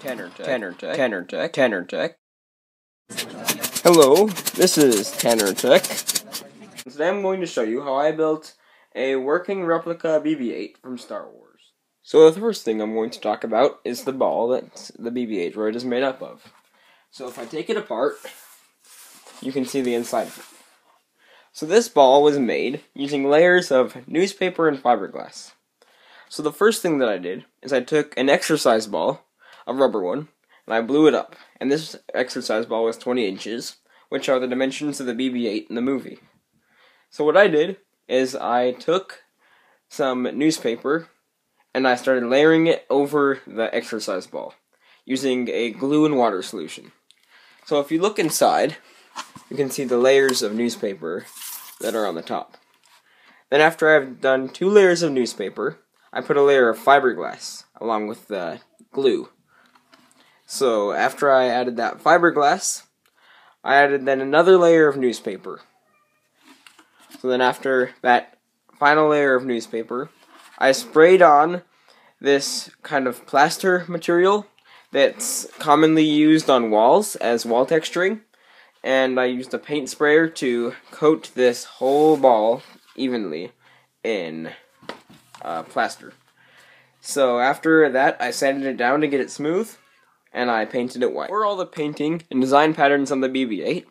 Tanner Tech, Tanner Tech, Tanner Tech, Tanner Tech. Hello, this is Tanner Tech. Today I'm going to show you how I built a working replica BB-8 from Star Wars. So the first thing I'm going to talk about is the ball that the BB-8 droid is made up of. So if I take it apart, you can see the inside of it. So this ball was made using layers of newspaper and fiberglass. So the first thing that I did is I took an exercise ball, a rubber one, and I blew it up. And this exercise ball was 20 inches, which are the dimensions of the BB-8 in the movie. So what I did is I took some newspaper and I started layering it over the exercise ball using a glue and water solution. So if you look inside, you can see the layers of newspaper that are on the top. Then after I've done two layers of newspaper, I put a layer of fiberglass along with the glue. So after I added that fiberglass, I added then another layer of newspaper. So then after that final layer of newspaper, I sprayed on this kind of plaster material that's commonly used on walls as wall texturing. And I used a paint sprayer to coat this whole ball evenly in uh, plaster. So after that, I sanded it down to get it smooth, and I painted it white. For all the painting and design patterns on the BB-8,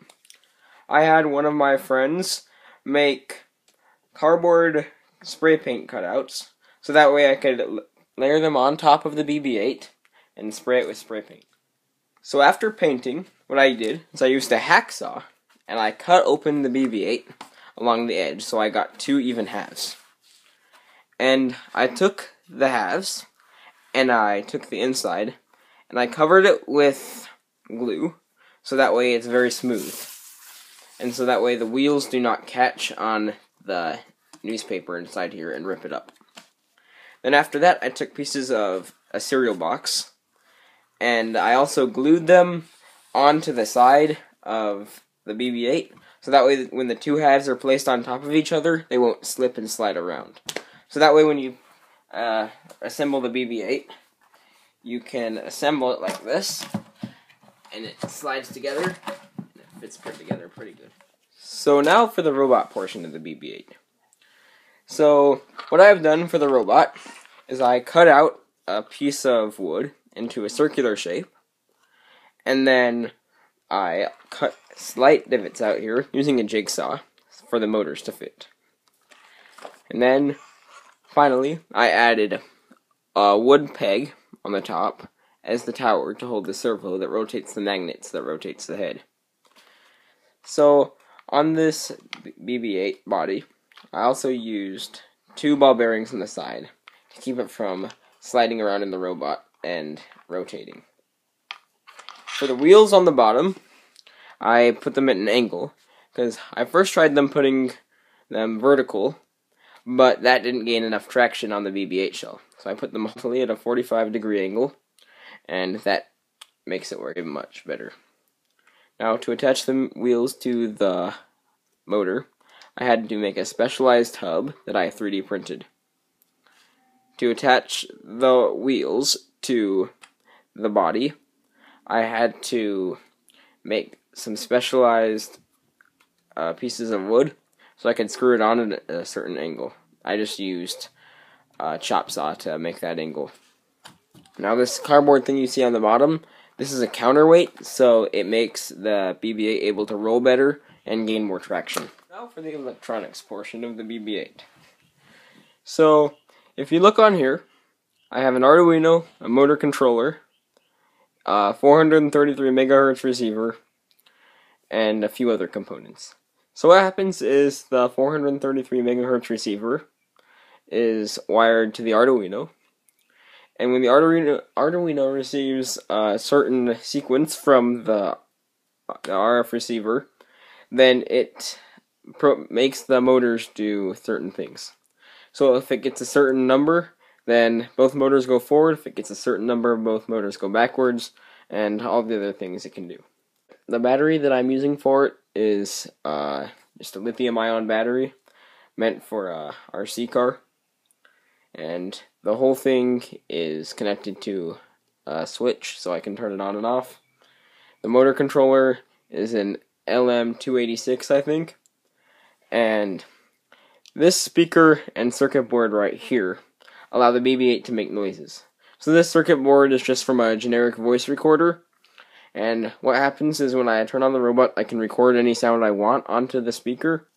I had one of my friends make cardboard spray paint cutouts, so that way I could layer them on top of the BB-8 and spray it with spray paint. So after painting, what I did is I used a hacksaw, and I cut open the BB-8 along the edge, so I got two even halves and I took the halves and I took the inside and I covered it with glue so that way it's very smooth. And so that way the wheels do not catch on the newspaper inside here and rip it up. Then after that I took pieces of a cereal box and I also glued them onto the side of the BB-8 so that way when the two halves are placed on top of each other they won't slip and slide around. So that way when you uh, assemble the BB-8, you can assemble it like this, and it slides together, and it fits put together pretty good. So now for the robot portion of the BB-8. So what I've done for the robot is I cut out a piece of wood into a circular shape, and then I cut slight divots out here using a jigsaw for the motors to fit. And then Finally, I added a wood peg on the top as the tower to hold the servo that rotates the magnets that rotates the head. So, on this BB-8 body, I also used two ball bearings on the side to keep it from sliding around in the robot and rotating. For the wheels on the bottom, I put them at an angle because I first tried them putting them vertical but that didn't gain enough traction on the BB-8 shell. So I put them hopefully at a 45 degree angle, and that makes it work even much better. Now to attach the wheels to the motor, I had to make a specialized hub that I 3D printed. To attach the wheels to the body, I had to make some specialized uh, pieces of wood so I could screw it on at a certain angle. I just used a chop saw to make that angle. Now this cardboard thing you see on the bottom, this is a counterweight, so it makes the BB-8 able to roll better and gain more traction. Now for the electronics portion of the BB-8. So, if you look on here, I have an Arduino, a motor controller, uh, a 433 megahertz receiver, and a few other components. So what happens is the 433 megahertz receiver is wired to the Arduino, and when the Arduino Arduino receives a certain sequence from the, the RF receiver, then it makes the motors do certain things. So if it gets a certain number, then both motors go forward. If it gets a certain number, both motors go backwards, and all the other things it can do. The battery that I'm using for it is uh, just a lithium ion battery meant for a RC car. And the whole thing is connected to a switch so I can turn it on and off. The motor controller is an LM286, I think. And this speaker and circuit board right here allow the BB-8 to make noises. So this circuit board is just from a generic voice recorder. And what happens is when I turn on the robot, I can record any sound I want onto the speaker.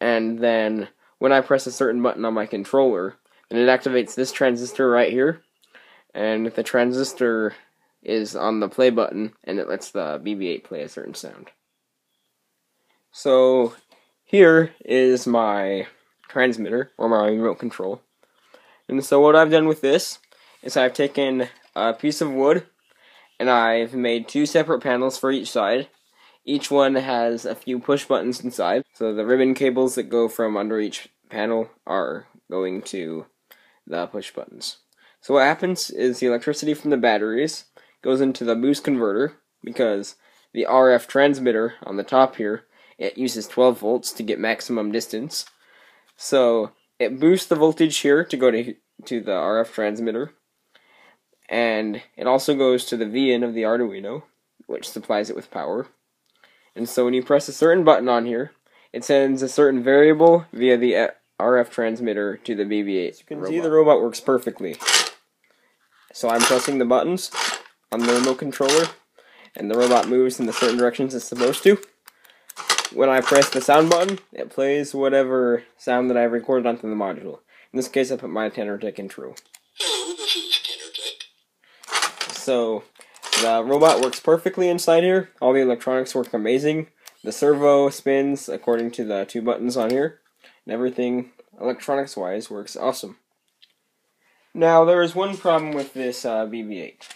And then when I press a certain button on my controller, then it activates this transistor right here. And the transistor is on the play button, and it lets the BB-8 play a certain sound. So here is my transmitter, or my remote control. And so what I've done with this is I've taken a piece of wood and I've made two separate panels for each side. Each one has a few push buttons inside. So the ribbon cables that go from under each panel are going to the push buttons. So what happens is the electricity from the batteries goes into the boost converter because the RF transmitter on the top here, it uses 12 volts to get maximum distance. So it boosts the voltage here to go to, to the RF transmitter. And it also goes to the VIN of the Arduino, which supplies it with power. And so when you press a certain button on here, it sends a certain variable via the eh, RF transmitter to the BB-8. you can robot. see the robot works perfectly. So I'm pressing the buttons on the remote controller, and the robot moves in the certain directions it's supposed to when I press the sound button, it plays whatever sound that I've recorded onto the module. In this case, I put my Tanner Tenortec in true. Hello, this is Tanner Tech. So, the robot works perfectly inside here. All the electronics work amazing. The servo spins according to the two buttons on here. And everything, electronics-wise, works awesome. Now, there is one problem with this uh, BB-8.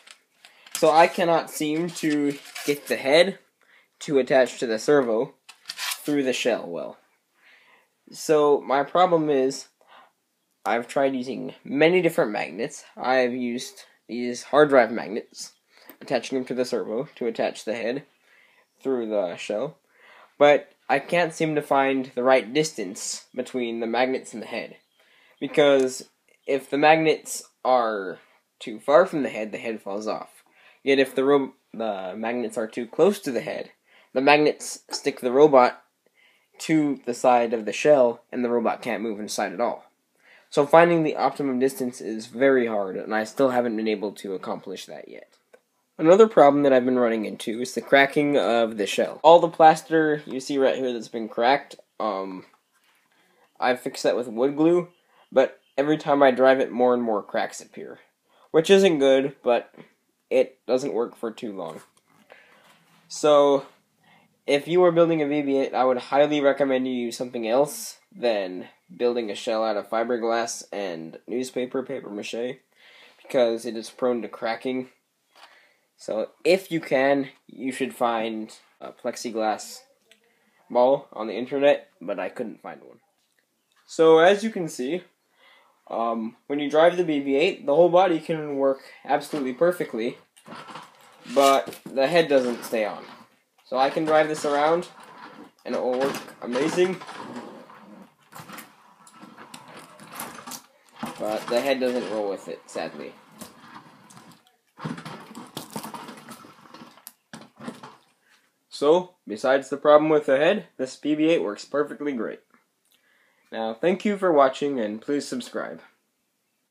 So I cannot seem to get the head to attach to the servo through the shell well. So my problem is I've tried using many different magnets. I've used these hard drive magnets, attaching them to the servo to attach the head through the shell. But I can't seem to find the right distance between the magnets and the head. Because if the magnets are too far from the head, the head falls off. Yet if the ro- the magnets are too close to the head, the magnets stick the robot to the side of the shell, and the robot can't move inside at all. So finding the optimum distance is very hard, and I still haven't been able to accomplish that yet. Another problem that I've been running into is the cracking of the shell. All the plaster you see right here that's been cracked, um, I've fixed that with wood glue, but every time I drive it, more and more cracks appear. Which isn't good, but it doesn't work for too long. So, if you are building a BB-8, I would highly recommend you use something else than building a shell out of fiberglass and newspaper paper mache because it is prone to cracking. So if you can, you should find a plexiglass ball on the internet, but I couldn't find one. So as you can see, um, when you drive the BB-8, the whole body can work absolutely perfectly, but the head doesn't stay on. So I can drive this around and it will work amazing. But the head doesn't roll with it, sadly. So, besides the problem with the head, this BB-8 works perfectly great. Now, thank you for watching and please subscribe.